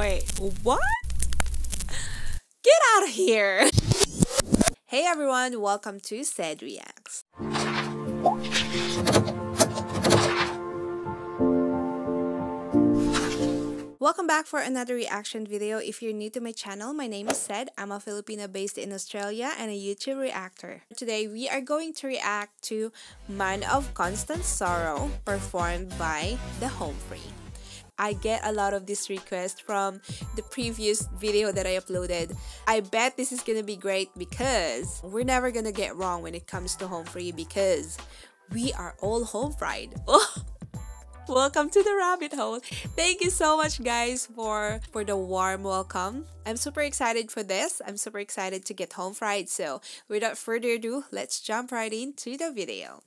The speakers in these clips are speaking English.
Wait, what? Get out of here! Hey everyone, welcome to Xed Reacts. Welcome back for another reaction video. If you're new to my channel, my name is Xed. I'm a Filipino based in Australia and a YouTube reactor. Today, we are going to react to Man of Constant Sorrow performed by The Home Free. I get a lot of this request from the previous video that I uploaded. I bet this is gonna be great because we're never gonna get wrong when it comes to home free because we are all home fried. Oh, welcome to the rabbit hole. Thank you so much guys for for the warm welcome. I'm super excited for this. I'm super excited to get home fried. So without further ado let's jump right into the video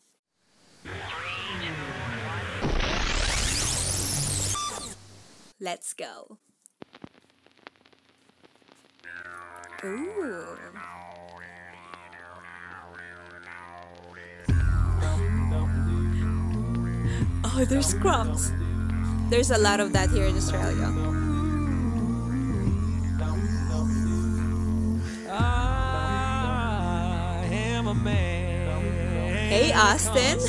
Let's go. Ooh. Oh, there's crumbs. There's a lot of that here in Australia. Hey, Austin.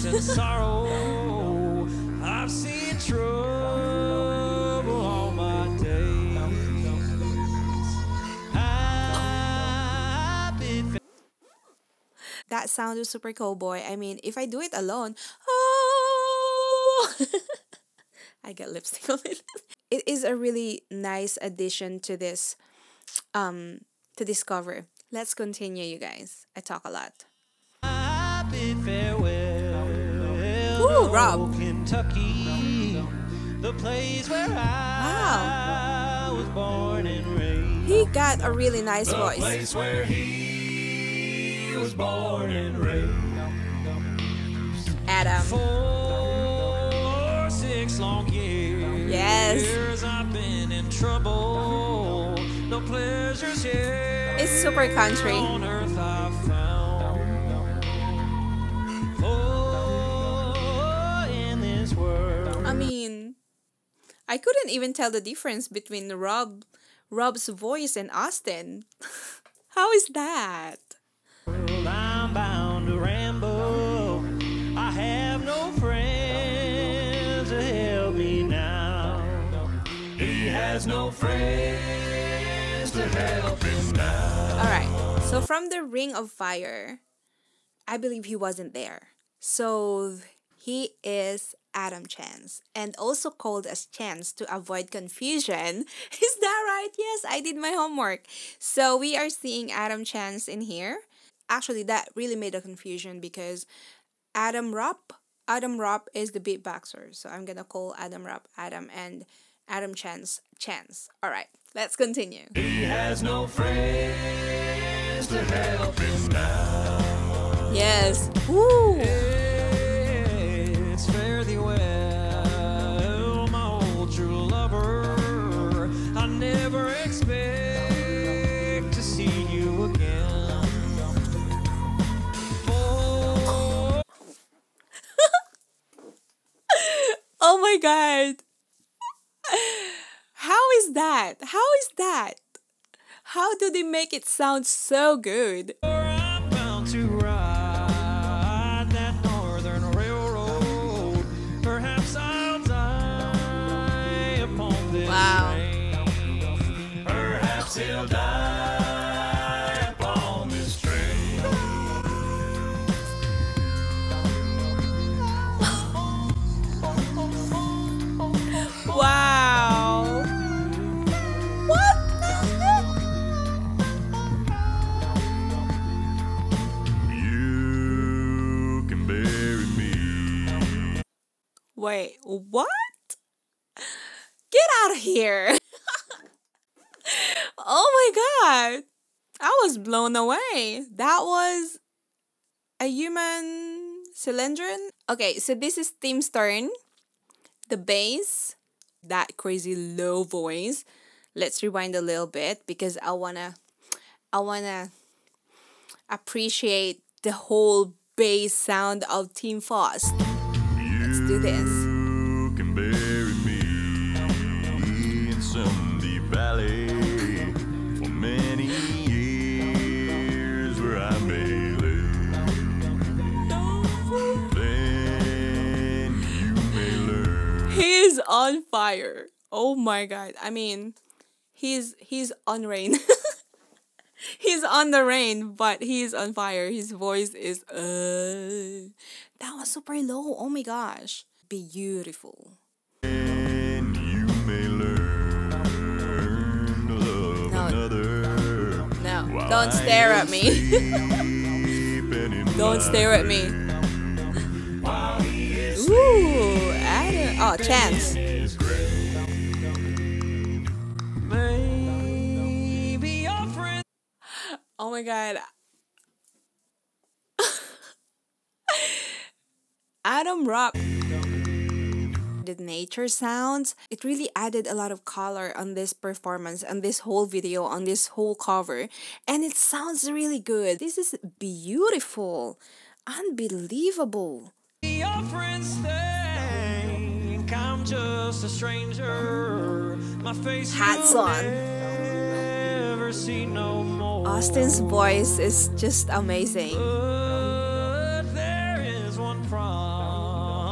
That sound is super cool, boy. I mean, if I do it alone, oh, I get lipstick on it. It is a really nice addition to this, um, to this cover. Let's continue, you guys. I talk a lot. Ooh, Rob. Kentucky, the place where I wow. was born and raised. He got a really nice the voice was born and raised. Adam. For six long years. Yes. I've been in trouble. No pleasures here. It's super country. On earth I found. Oh, in this world. I mean, I couldn't even tell the difference between Rob, Rob's voice and Austin. How is that? Friends to help him now. Alright, so from the Ring of Fire, I believe he wasn't there. So he is Adam Chance and also called as Chance to avoid confusion. Is that right? Yes, I did my homework. So we are seeing Adam Chance in here actually that really made a confusion because Adam Rupp, Adam Rupp is the beatboxer. So I'm gonna call Adam Rupp Adam and Adam Chance Chance. Alright, let's continue. He has no friends to help him now. Yes. Woo! It's fairly well, my old true lover. I never expect to see you again. Oh my god. How is that? How is that? How do they make it sound so good? Wait, what? Get out of here. oh my god. I was blown away. That was a human cylindron. Okay, so this is Tim Stern. The bass, that crazy low voice. Let's rewind a little bit because I wanna I wanna appreciate the whole bass sound of Tim Foust. Let's do this. Valley for many years where I may live. Then you may learn. He's on fire. Oh my god. I mean, he's he's on rain. he's on the rain, but he's on fire. His voice is uh that was super low. Oh my gosh. Beautiful. Then you may learn to love No. another. No, don't stare at me. Don't stare at me. Ooh, Adam. Oh, Chance. Oh my god. Adam Rock. The nature sounds, it really added a lot of color on this performance, on this whole video, on this whole cover. And it sounds really good. This is beautiful. Unbelievable. Your friends think I'm just a stranger. My face Hats on. Never see no more. Austin's voice is just amazing. But there is one promise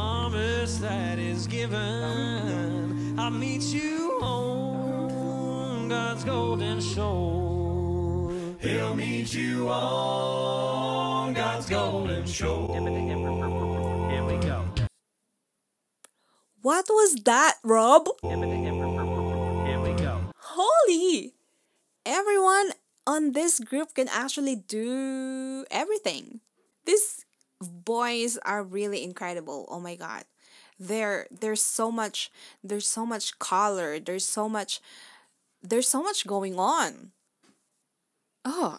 that is given. I'll meet you on God's golden shore. He'll meet you on God's golden shore. Here we go. What was that, Rob? Here we go. Holy! Everyone on this group can actually do everything. These boys are really incredible. Oh my god. There there's so much there's so much color, there's so much there's so much going on. Oh.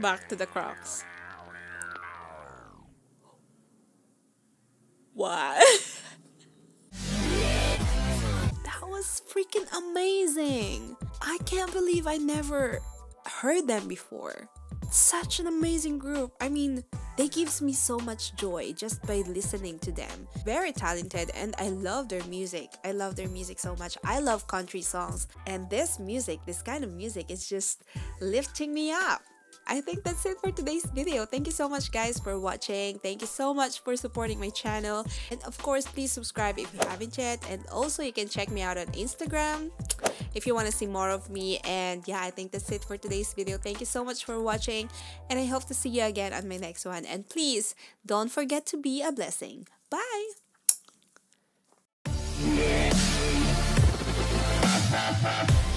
Back to the Crocs. What? that was freaking amazing. I can't believe I never heard them before. Such an amazing group. I mean, they gives me so much joy just by listening to them. Very talented and I love their music. I love their music so much. I love country songs and this music, this kind of music is just lifting me up. I think that's it for today's video. Thank you so much guys for watching. Thank you so much for supporting my channel. And of course, please subscribe if you haven't yet. And also, you can check me out on Instagram if you want to see more of me. And yeah, I think that's it for today's video. Thank you so much for watching. And I hope to see you again on my next one. And please, don't forget to be a blessing. Bye!